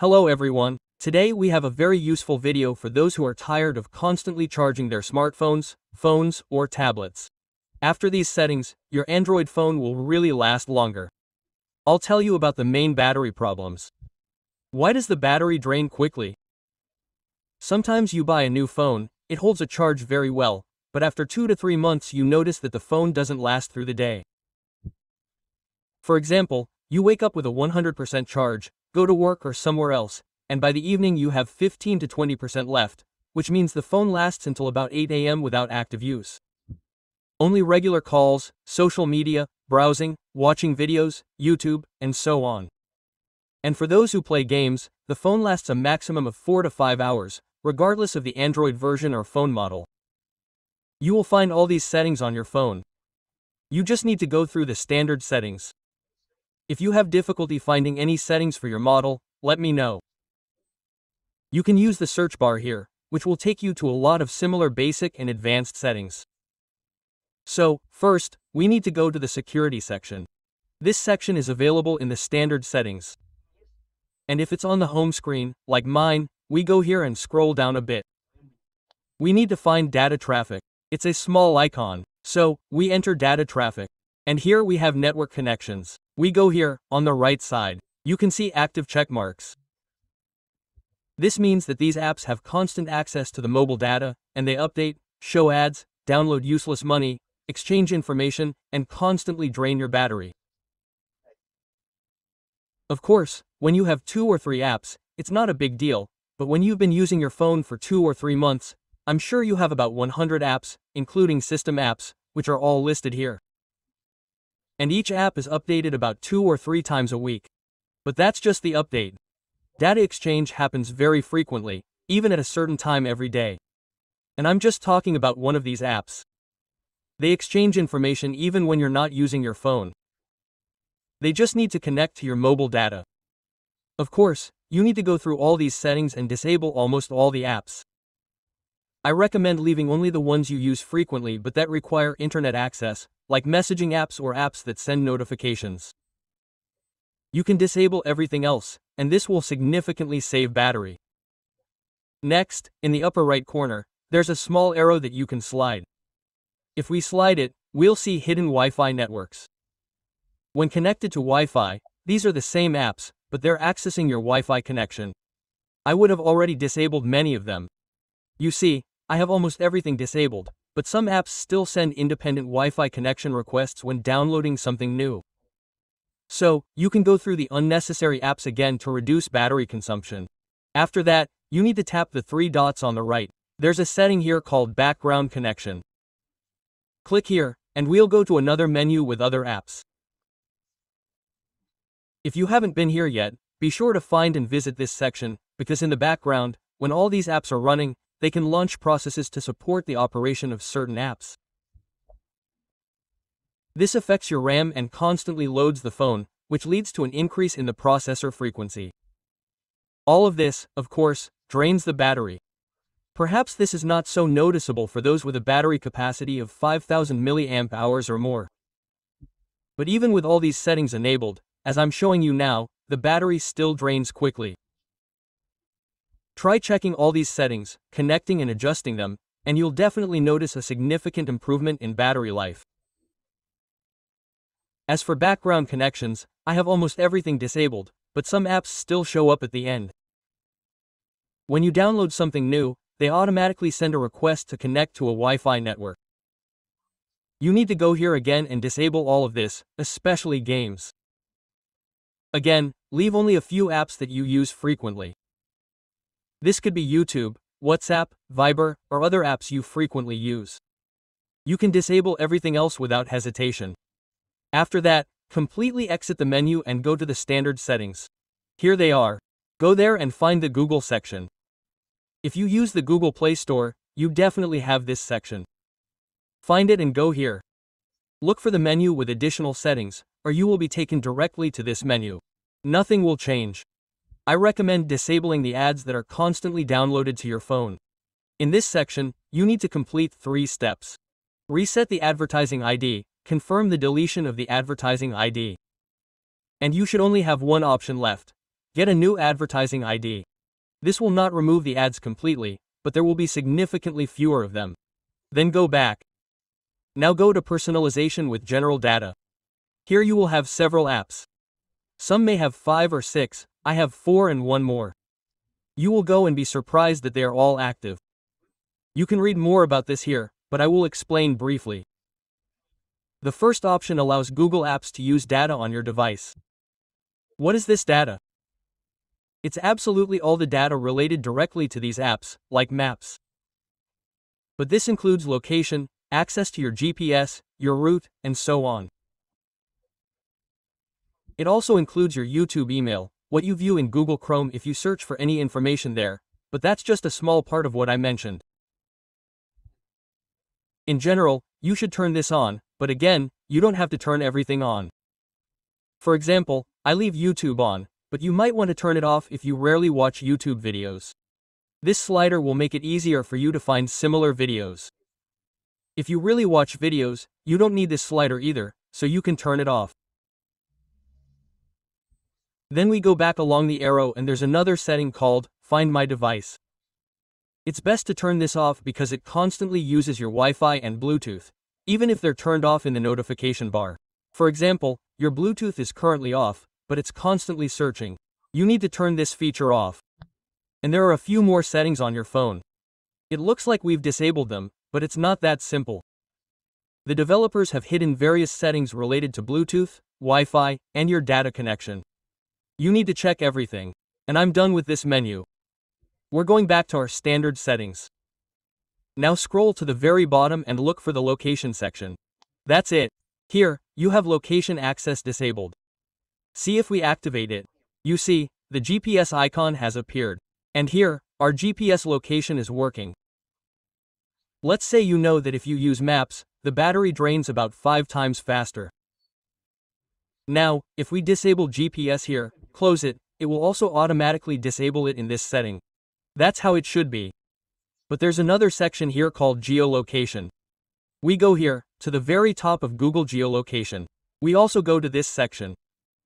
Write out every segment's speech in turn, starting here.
Hello everyone. Today we have a very useful video for those who are tired of constantly charging their smartphones, phones, or tablets. After these settings, your Android phone will really last longer. I'll tell you about the main battery problems. Why does the battery drain quickly? Sometimes you buy a new phone, it holds a charge very well, but after 2 to 3 months you notice that the phone doesn't last through the day. For example, you wake up with a 100% charge, go to work or somewhere else, and by the evening you have 15 to 20% left, which means the phone lasts until about 8 am without active use. Only regular calls, social media, browsing, watching videos, YouTube, and so on. And for those who play games, the phone lasts a maximum of 4 to 5 hours, regardless of the Android version or phone model. You will find all these settings on your phone. You just need to go through the standard settings. If you have difficulty finding any settings for your model, let me know. You can use the search bar here, which will take you to a lot of similar basic and advanced settings. So, first, we need to go to the security section. This section is available in the standard settings. And if it's on the home screen, like mine, we go here and scroll down a bit. We need to find data traffic. It's a small icon. So, we enter data traffic. And here we have network connections. We go here, on the right side. You can see active check marks. This means that these apps have constant access to the mobile data, and they update, show ads, download useless money, exchange information, and constantly drain your battery. Of course, when you have two or three apps, it's not a big deal, but when you've been using your phone for two or three months, I'm sure you have about 100 apps, including system apps, which are all listed here and each app is updated about two or three times a week. But that's just the update. Data exchange happens very frequently, even at a certain time every day. And I'm just talking about one of these apps. They exchange information even when you're not using your phone. They just need to connect to your mobile data. Of course, you need to go through all these settings and disable almost all the apps. I recommend leaving only the ones you use frequently but that require internet access, like messaging apps or apps that send notifications. You can disable everything else, and this will significantly save battery. Next, in the upper right corner, there's a small arrow that you can slide. If we slide it, we'll see hidden Wi-Fi networks. When connected to Wi-Fi, these are the same apps, but they're accessing your Wi-Fi connection. I would have already disabled many of them. You see, I have almost everything disabled, but some apps still send independent Wi-Fi connection requests when downloading something new. So, you can go through the unnecessary apps again to reduce battery consumption. After that, you need to tap the three dots on the right. There's a setting here called Background Connection. Click here, and we'll go to another menu with other apps. If you haven't been here yet, be sure to find and visit this section, because in the background, when all these apps are running, they can launch processes to support the operation of certain apps. This affects your RAM and constantly loads the phone, which leads to an increase in the processor frequency. All of this, of course, drains the battery. Perhaps this is not so noticeable for those with a battery capacity of 5000 mAh or more. But even with all these settings enabled, as I'm showing you now, the battery still drains quickly. Try checking all these settings, connecting and adjusting them, and you'll definitely notice a significant improvement in battery life. As for background connections, I have almost everything disabled, but some apps still show up at the end. When you download something new, they automatically send a request to connect to a Wi-Fi network. You need to go here again and disable all of this, especially games. Again, leave only a few apps that you use frequently. This could be YouTube, WhatsApp, Viber, or other apps you frequently use. You can disable everything else without hesitation. After that, completely exit the menu and go to the standard settings. Here they are. Go there and find the Google section. If you use the Google Play Store, you definitely have this section. Find it and go here. Look for the menu with additional settings, or you will be taken directly to this menu. Nothing will change. I recommend disabling the ads that are constantly downloaded to your phone. In this section, you need to complete three steps. Reset the advertising ID, confirm the deletion of the advertising ID. And you should only have one option left. Get a new advertising ID. This will not remove the ads completely, but there will be significantly fewer of them. Then go back. Now go to personalization with general data. Here you will have several apps. Some may have 5 or 6, I have 4 and one more. You will go and be surprised that they are all active. You can read more about this here, but I will explain briefly. The first option allows Google Apps to use data on your device. What is this data? It's absolutely all the data related directly to these apps, like maps. But this includes location, access to your GPS, your route, and so on. It also includes your YouTube email, what you view in Google Chrome if you search for any information there, but that's just a small part of what I mentioned. In general, you should turn this on, but again, you don't have to turn everything on. For example, I leave YouTube on, but you might want to turn it off if you rarely watch YouTube videos. This slider will make it easier for you to find similar videos. If you really watch videos, you don't need this slider either, so you can turn it off. Then we go back along the arrow and there's another setting called Find My Device. It's best to turn this off because it constantly uses your Wi-Fi and Bluetooth, even if they're turned off in the notification bar. For example, your Bluetooth is currently off, but it's constantly searching. You need to turn this feature off. And there are a few more settings on your phone. It looks like we've disabled them, but it's not that simple. The developers have hidden various settings related to Bluetooth, Wi-Fi, and your data connection. You need to check everything. And I'm done with this menu. We're going back to our standard settings. Now scroll to the very bottom and look for the location section. That's it. Here, you have location access disabled. See if we activate it. You see, the GPS icon has appeared. And here, our GPS location is working. Let's say you know that if you use maps, the battery drains about 5 times faster. Now, if we disable GPS here, close it, it will also automatically disable it in this setting. That's how it should be. But there's another section here called geolocation. We go here, to the very top of Google geolocation. We also go to this section.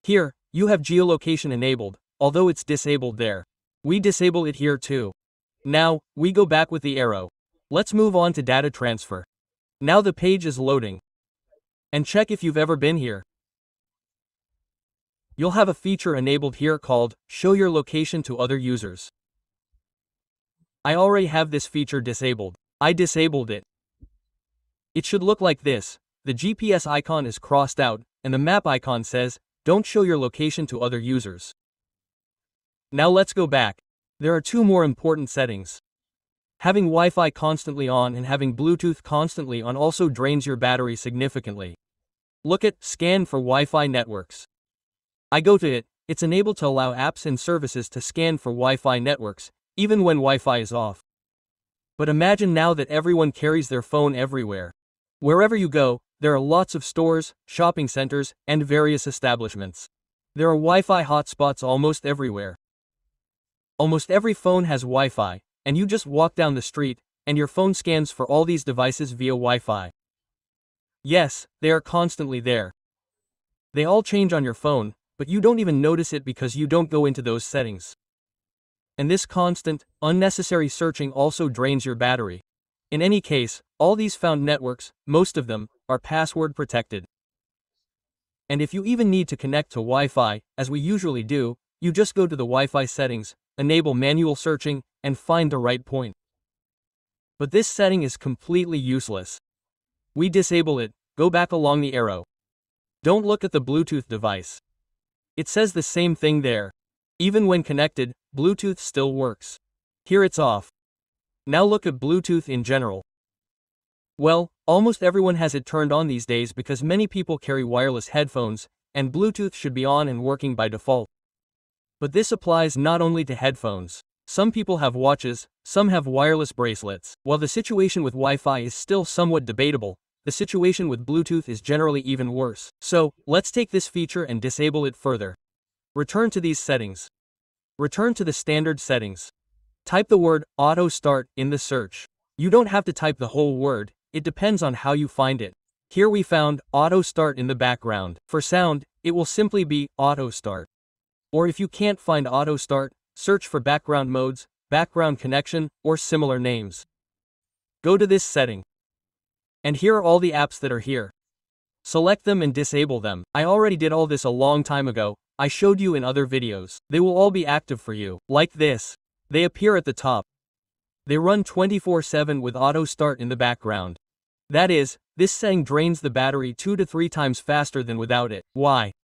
Here, you have geolocation enabled, although it's disabled there. We disable it here too. Now, we go back with the arrow. Let's move on to data transfer. Now the page is loading. And check if you've ever been here. You'll have a feature enabled here called Show Your Location to Other Users. I already have this feature disabled. I disabled it. It should look like this. The GPS icon is crossed out, and the map icon says, don't show your location to other users. Now let's go back. There are two more important settings. Having Wi-Fi constantly on and having Bluetooth constantly on also drains your battery significantly. Look at Scan for Wi-Fi networks. I go to it, it's enabled to allow apps and services to scan for Wi-Fi networks, even when Wi-Fi is off. But imagine now that everyone carries their phone everywhere. Wherever you go, there are lots of stores, shopping centers, and various establishments. There are Wi-Fi hotspots almost everywhere. Almost every phone has Wi-Fi, and you just walk down the street, and your phone scans for all these devices via Wi-Fi. Yes, they are constantly there. They all change on your phone, but you don't even notice it because you don't go into those settings. And this constant, unnecessary searching also drains your battery. In any case, all these found networks, most of them, are password protected. And if you even need to connect to Wi-Fi, as we usually do, you just go to the Wi-Fi settings, enable manual searching, and find the right point. But this setting is completely useless. We disable it, go back along the arrow. Don't look at the Bluetooth device. It says the same thing there. Even when connected, Bluetooth still works. Here it's off. Now look at Bluetooth in general. Well, almost everyone has it turned on these days because many people carry wireless headphones, and Bluetooth should be on and working by default. But this applies not only to headphones. Some people have watches, some have wireless bracelets. While the situation with Wi-Fi is still somewhat debatable, the situation with Bluetooth is generally even worse. So, let's take this feature and disable it further. Return to these settings. Return to the standard settings. Type the word auto start in the search. You don't have to type the whole word, it depends on how you find it. Here we found auto start in the background. For sound, it will simply be auto start. Or if you can't find auto start, search for background modes, background connection, or similar names. Go to this setting. And here are all the apps that are here. Select them and disable them. I already did all this a long time ago, I showed you in other videos. They will all be active for you, like this. They appear at the top. They run 24-7 with auto start in the background. That is, this setting drains the battery 2 to 3 times faster than without it. Why?